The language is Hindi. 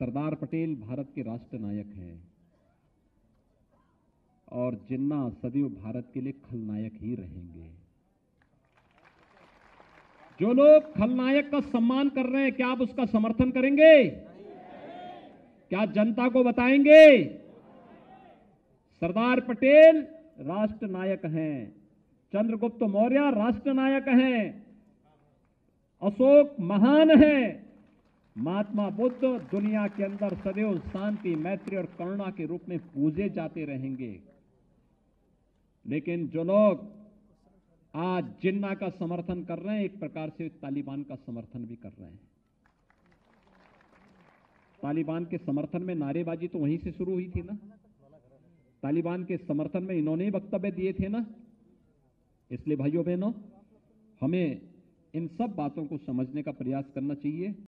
सरदार पटेल भारत के राष्ट्र नायक हैं और जिन्ना सदैव भारत के लिए खलनायक ही रहेंगे। जो लोग खलनायक का सम्मान कर रहे हैं, क्या आप उसका समर्थन करेंगे? क्या जनता को बताएँगे? सरदार पटेल राष्ट्र नायक हैं, चंद्रगुप्त मौर्य राष्ट्र नायक हैं, अशोक महान है महात्मा बुद्ध दुनिया के अंदर सदैव शांति, मैत्री और करुणा के रूप में पूजे जाते रहेंगे। लेकिन जो लोग आज जिन्ना का समर्थन कर रहे हैं, एक प्रकार से तालिबान का समर्थन भी कर रहे हैं। तालिबान के समर्थन में नारेबाजी तो वहीं से शुरू हुई थी ना? तालिबान के समर्थन में इन्होंने ही वक्तव्य दिए थे ना? इसलिए भाइयों बहनों हमें इन सब बातों को समझने का प्रयास करना चाहिए।